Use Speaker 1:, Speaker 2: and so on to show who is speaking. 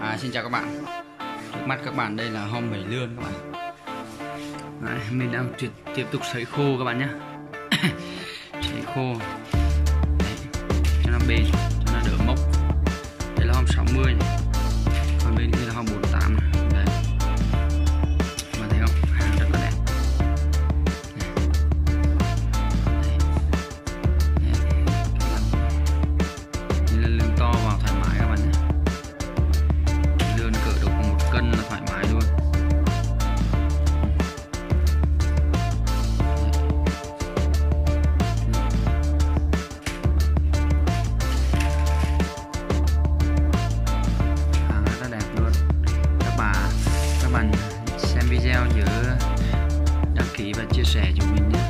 Speaker 1: À, xin chào các bạn. Trước mắt các bạn đây là hôm bảy lươn các bạn. Đấy, Mình đang tiếp, tiếp tục sấy khô các bạn nhé. Sấy khô. Đấy, Cho nó bền, cho nó đỡ mốc. Đây là hôm 60 này. Mình xem video giữa đăng ký và chia sẻ cho mình nhé.